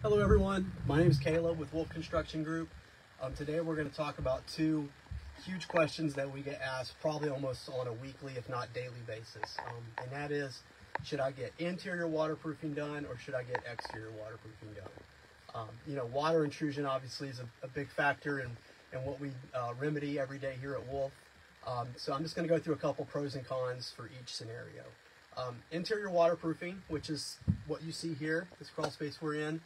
Hello everyone, my name is Caleb with Wolfe Construction Group. Um, today we're going to talk about two huge questions that we get asked probably almost on a weekly if not daily basis. Um, and that is, should I get interior waterproofing done or should I get exterior waterproofing done? Um, you know, water intrusion obviously is a, a big factor in, in what we uh, remedy every day here at Wolfe. Um, so I'm just going to go through a couple pros and cons for each scenario. Um, interior waterproofing, which is what you see here, this crawl space we're in.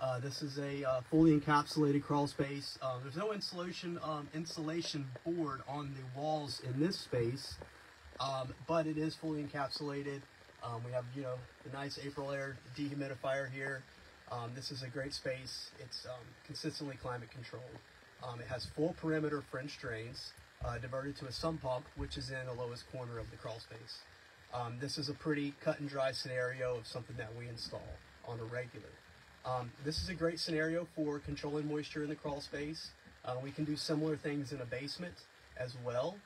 Uh, this is a uh, fully encapsulated crawl space. Uh, there's no insulation um, insulation board on the walls in this space, um, but it is fully encapsulated. Um, we have you know the nice Aprilaire dehumidifier here. Um, this is a great space. It's um, consistently climate controlled. Um, it has full perimeter French drains uh, diverted to a sump pump, which is in the lowest corner of the crawl space. this is a pretty cut and dry scenario of something that we install on a regular. Um, this is a great scenario for controlling moisture in the crawl space. Uh, we can do similar things in a basement as well.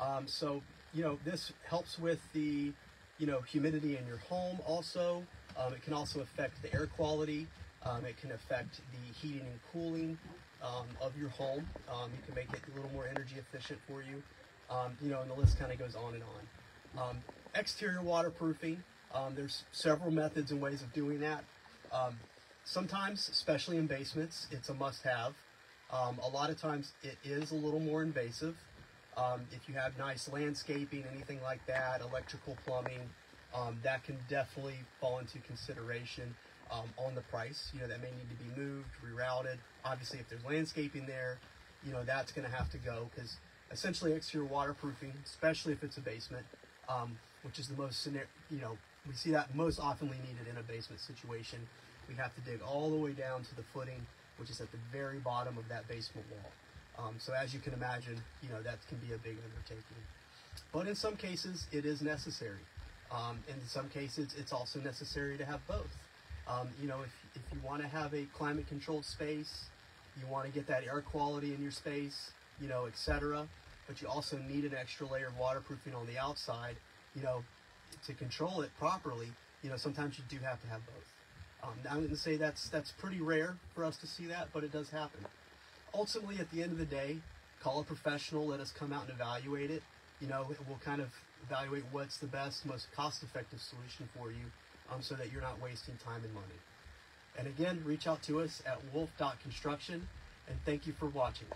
Um, so, you know, this helps with the, you know, humidity in your home also. Um, it can also affect the air quality. Um, it can affect the heating and cooling um, of your home. Um, you can make it a little more energy efficient for you. you know, and the list kind of goes on and on. exterior waterproofing. there's several methods and ways of doing that. Sometimes, especially in basements, it's a must-have. Um, a lot of times it is a little more invasive. Um, if you have nice landscaping, anything like that, electrical plumbing, um, that can definitely fall into consideration um, on the price. You know, that may need to be moved, rerouted. Obviously, if there's landscaping there, you know, that's going to have to go because essentially exterior waterproofing, especially if it's a basement, um, which is the most, scenario you know, we see that most oftenly needed in a basement situation we have to dig all the way down to the footing, which is at the very bottom of that basement wall. Um, so as you can imagine, you know, that can be a big undertaking. But in some cases, it is necessary. Um, in some cases, it's also necessary to have both. Um, you know, if, if you want to have a climate controlled space, you want to get that air quality in your space, you know, etc. But you also need an extra layer of waterproofing on the outside, you know, to control it properly, you know, sometimes you do have to have both. Um, going to say that's that's pretty rare for us to see that, but it does happen. Ultimately, at the end of the day, call a professional. Let us come out and evaluate it. You know, we'll kind of evaluate what's the best, most cost-effective solution for you, um, so that you're not wasting time and money. And again, reach out to us at wolf.construction, and thank you for watching.